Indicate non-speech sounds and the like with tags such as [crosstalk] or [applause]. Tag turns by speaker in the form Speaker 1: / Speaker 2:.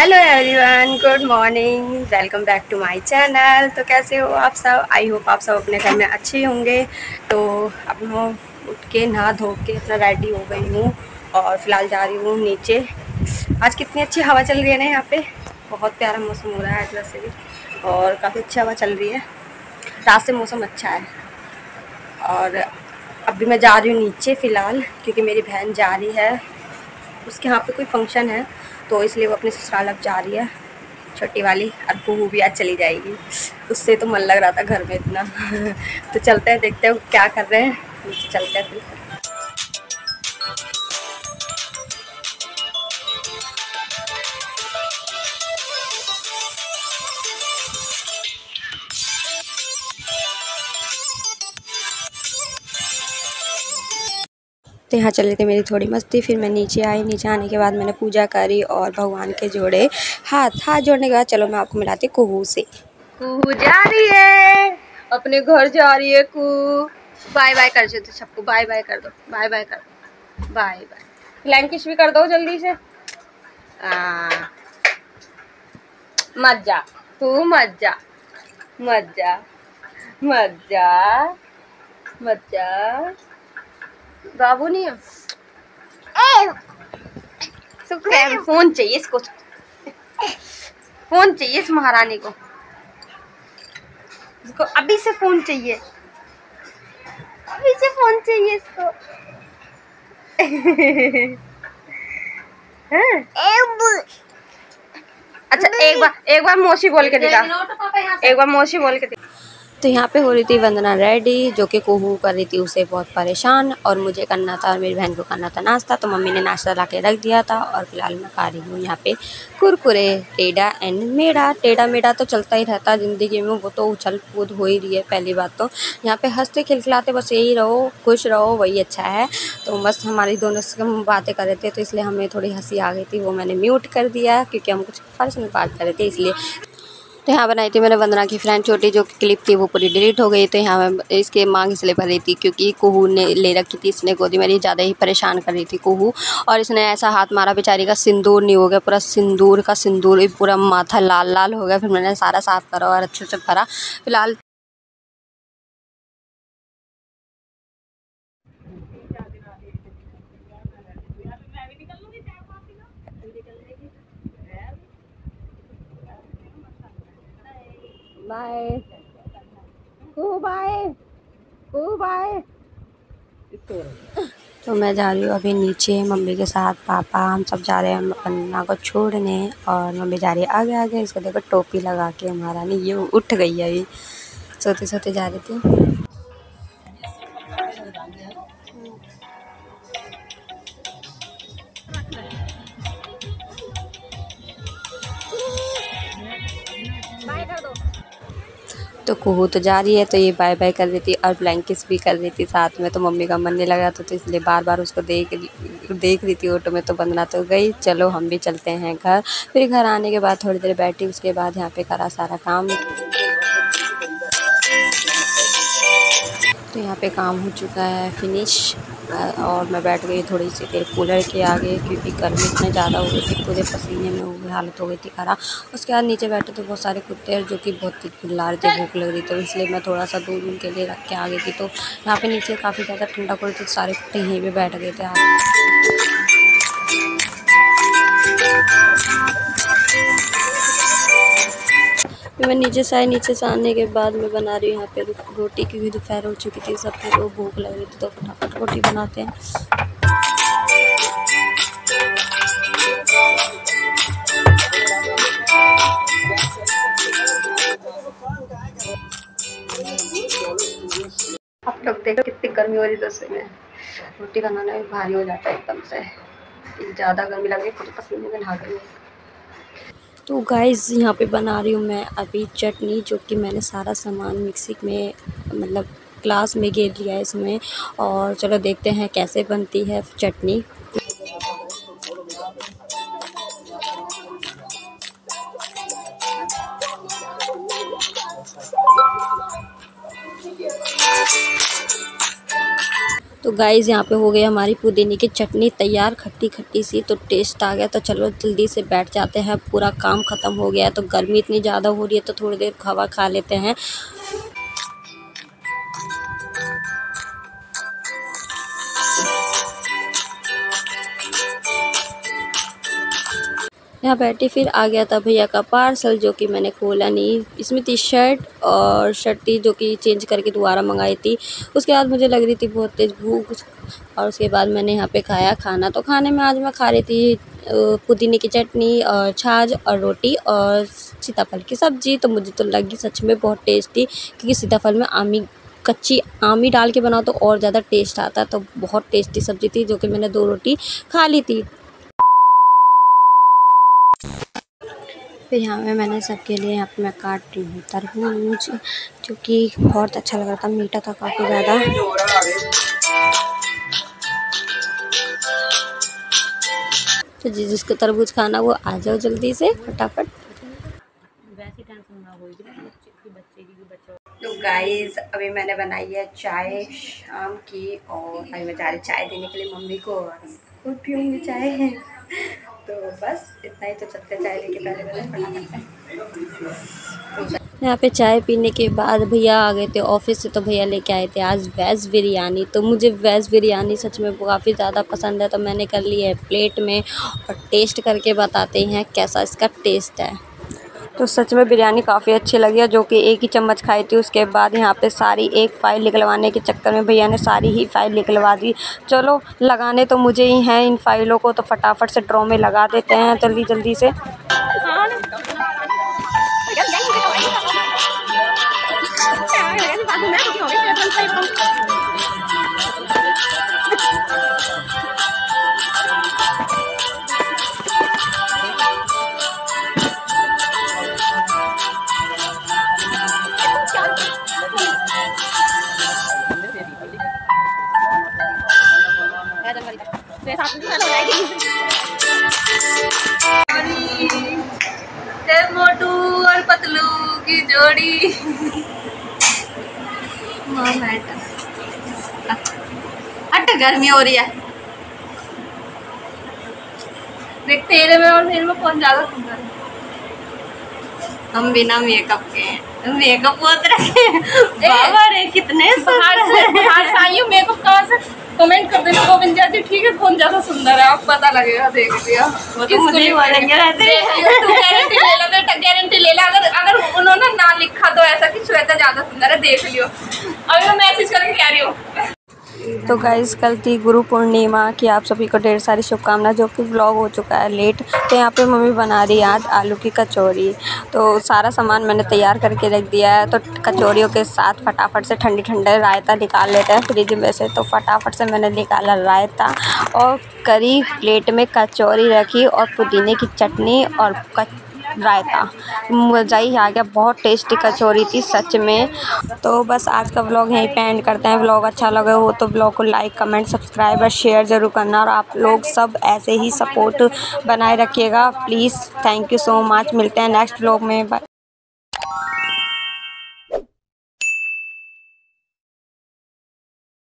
Speaker 1: Hello everyone good morning welcome back to my channel तो कैसे हो आप सब? आई होप आप सब अपने घर में अच्छे होंगे। तो अब मैं उठ के, नहा धो के, अपना रेडी हो गई हूँ और फ़िलहाल जा रही हूँ नीचे। आज कितनी अच्छी हवा चल रही है ना यहाँ पे? बहुत प्यारा मौसम हो रहा है आज वैसे भी। और काफ़ी अच्छी हवा चल रही है। रात से मौसम अच्छा है। और अभी मैं जा रही हूँ नीचे फ़िलहाल, क्योंकि मेरी बहन जा रही है। उसके यहाँ पे कोई फ़ंक्शन है तो इसलिए वो अपने ससुराल अब जा रही है। छोटी वाली और बहू भी आज चली जाएगी। उससे तो मन लग रहा था घर में इतना। [laughs] तो चलते हैं, देखते हैं क्या कर रहे हैं। चलते हैं फिर। तो यहाँ चल थी मेरी थोड़ी मस्ती। फिर मैं नीचे आई। नीचे आने के बाद मैंने पूजा करी और भगवान के जोड़े हाथ हाथ जोड़ने के बाद चलो मैं आपको मिलाती कुहू से। कुहू जा रही है। अपने घर जा रही है कुहू बाय बाय कर दो सबको। बाय बाय कर दो। बाय बाय कर दो। Bye bye. लैंकिश भी कर दो जल्दी से। जा। तू मत जा। मत जा। मत जा। मत जा। बाबू नहीं है? फ़ोन चाहिए इसको। फ़ोन चाहिए इस महारानी को। इसको अभी से फ़ोन चाहिए। अभी से फ़ोन चाहिए इसको। [laughs] अच्छा एक बार एक बार मोशी बोल के दिखा। एक बार मोशी बोल के दिखा। तो यहाँ पे हो रही थी वंदना रेडी जो कि कोहू कर रही थी उसे बहुत परेशान और मुझे करना था और मेरी बहन को करना था नाश्ता तो मम्मी ने नाश्ता ला के रख दिया था और फ़िलहाल मैं खा रही हूँ यहाँ पे कुरकुरे, टेढ़ा एंड मेढ़ा। टेढ़ा मेढ़ा तो चलता ही रहता ज़िंदगी में, वो तो उछल कूद हो ही रही है, पहली बात तो। यहाँ पे हँसते खिलखिलाते बस यही रहो, खुश रहो, वही अच्छा है। तो बस हमारी दोनों से हम बातें कर रहे थे तो इसलिए हमें थोड़ी हँसी आ गई थी, वो मैंने म्यूट कर दिया, क्योंकि हम कुछ पर्सनल बात कर रहे थे, इसलिए तो यहाँ बनाई थी मैंने वंदना की फ्रेंड छोटी जो क्लिप थी वो पूरी डिलीट हो गई तो यहाँ मैं इसके मांग इसलिए भर थी क्योंकि कोहू ने ले रखी थी इसने गोदी मेरी ज़्यादा ही परेशान कर रही थी कोहू और इसने ऐसा हाथ मारा, बेचारी का सिंदूर नहीं हो गया, पूरा सिंदूर का सिंदूर, पूरा माथा लाल लाल हो गया। फिर मैंने सारा साफ़ करा और अच्छे से भरा। फ़िलहाल बाय। बाय। बाय। तो मैं जा रही हूँ अभी नीचे मम्मी के साथ, पापा, हम सब जा रहे हैं अन्ना को छोड़ने और मम्मी जा रही है आगे आगे। इसको देखो टोपी लगा के हमारा, नहीं, ये उठ गई है अभी। सोते सोते जा रही थी। तो कुहू तो जा रही है तो ये बाय बाय कर देती और ब्लैंकिस भी कर देती साथ में। तो मम्मी का मन नहीं लग रहा था तो इसलिए बार बार उसको देख देख रही थी ऑटो में तो बंदना तो गई, चलो हम भी चलते हैं घर। फिर घर आने के बाद थोड़ी देर बैठी, उसके बाद यहाँ पे करा सारा काम। तो यहाँ पे काम हो चुका है फिनिश और मैं बैठ गई थोड़ी सी देर कूलर के आगे क्योंकि गर्मी इतनी ज़्यादा हो गई थी, पूरे पसीने में हुई हालत हो गई थी खराब। उसके बाद नीचे बैठे तो बहुत सारे कुत्ते जो कि बहुत ही रहे थे, भूख लग रही थी, इसलिए मैं थोड़ा सा दूर उनके लिए रख के आ गई थी। तो यहाँ पे नीचे काफ़ी ज़्यादा ठंडा पड़ थी सारे कुत्ते यहीं पर बैठ गए थे फिर मैं नीचे से आई नीचे से आने के बाद मैं बना रही हूँ यहाँ पे रोटी क्योंकि दोपहर हो चुकी थी, सब फिर वो भूख लग रही थी तो फटाफट रोटी बनाते हैं। आप लोग देखो कितनी गर्मी हो रही है में। रोटी बनाना भी भारी हो जाता है एकदम से। ज़्यादा गर्मी लग रही है पसीने में नहा गई तो गाइस यहाँ पे बना रही हूँ मैं अभी चटनी, जो कि मैंने सारा सामान मिक्सी में मतलब क्लास में घेर लिया है इसमें। और चलो देखते हैं कैसे बनती है चटनी। तो तो गाइज़ यहाँ पे हो गई हमारी पुदीने की चटनी तैयार खट्टी खट्टी सी तो टेस्ट आ गया तो चलो जल्दी से बैठ जाते हैं। पूरा काम ख़त्म हो गया है तो गर्मी इतनी ज़्यादा हो रही है तो थोड़ी देर हवा खा लेते हैं। यहाँ बैठी, फिर आ गया था भैया का पार्सल, जो कि मैंने खोला नहीं। इसमें थी शर्ट और शर्ट थी जो कि चेंज करके दोबारा मंगाई थी। उसके बाद मुझे लग रही थी बहुत तेज़ भूख, और उसके बाद मैंने यहाँ पे खाया खाना। तो खाने में आज मैं खा रही थी पुदीने की चटनी और छाछ और रोटी और सीताफल की सब्ज़ी। तो मुझे तो लगी सच में बहुत टेस्टी क्योंकि सीताफल में आमी, कच्ची आमी डाल के बनाओ तो और ज़्यादा टेस्ट आता। है तो बहुत टेस्टी सब्ज़ी थी, जो कि मैंने दो रोटी खा ली थी। फिर यहाँ पे मैंने सबके लिए यहाँ पे मैं काट रही हूँ तरबूज जो कि बहुत अच्छा लग रहा था मीठा था काफ़ी ज़्यादा। तो जी जिसको तरबूज खाना वो आ जाओ जल्दी से फटाफट। तो गाइस अभी मैंने बनाई है चाय शाम की और अभी मैं जा रही चाय देने के लिए मम्मी को और पीऊँगी चाय। तो बस इतना ही तो चाय लेके पहले यहाँ पे चाय पीने के बाद भैया आ गए थे ऑफ़िस से तो भैया लेके आए थे आज वेज बिरयानी। तो मुझे वेज बिरयानी सच में काफ़ी ज़्यादा पसंद है तो मैंने कर ली है प्लेट में और टेस्ट करके बताते हैं कैसा इसका टेस्ट है। तो सच में बिरयानी काफ़ी अच्छी लगी है, जो कि एक ही चम्मच खाई थी। उसके बाद यहाँ पे सारी एक फ़ाइल निकलवाने के चक्कर में भैया ने सारी ही फ़ाइल निकलवा दी। चलो, लगाने तो मुझे ही हैं इन फ़ाइलों को तो फटाफट से ड्रॉ में लगा देते हैं जल्दी जल्दी से। मोटू और पतलू की जोड़ी। अट गर्मी हो रही है। देख तेरे में और मेरे में कौन ज़्यादा सुंदर हम बिना मेकअप के मेकअप बहुत रखे बाबा रे कितने
Speaker 2: बाहर से बाहर से आई हूँ। मेकअप कहाँ से? कमेंट कर देना गोविंद जी ठीक है कौन ज़्यादा सुंदर है? आप पता लगेगा देख लिया।
Speaker 1: वो तो
Speaker 2: गारंटी ले ला गारंटी अगर अगर उन्होंने ना लिखा तो ऐसा कि श्वेता ज़्यादा सुंदर है देख लियो। अभी मैं मैसेज करके कह रही हूँ।
Speaker 1: तो गाइज़ कल थी गुरु पूर्णिमा की आप सभी को ढेर सारी शुभकामनाएँ, जो कि ब्लॉग हो चुका है लेट तो यहाँ पे मम्मी बना रही है आज आलू की कचौरी तो सारा सामान मैंने तैयार करके रख दिया है। तो कचौरियों के साथ फटाफट से ठंडी ठंडे रायता निकाल लेते हैं फ्रिज में से। तो फटाफट से मैंने निकाला रायता और करी प्लेट में कचौरी रखी और पुदीने की चटनी और कच रायता। मज़ा ही आ गया, बहुत टेस्टी कचौरी थी सच में। तो बस आज का व्लॉग यहीं पे एंड करते हैं। व्लॉग अच्छा लगे हो तो ब्लॉग को लाइक कमेंट सब्सक्राइब और शेयर ज़रूर करना। और आप लोग सब ऐसे ही सपोर्ट बनाए रखिएगा। Please thank you so much मिलते हैं नेक्स्ट व्लॉग में।